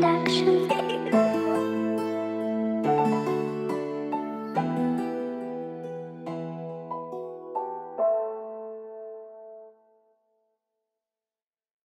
Productions.